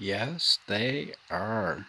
Yes, they are.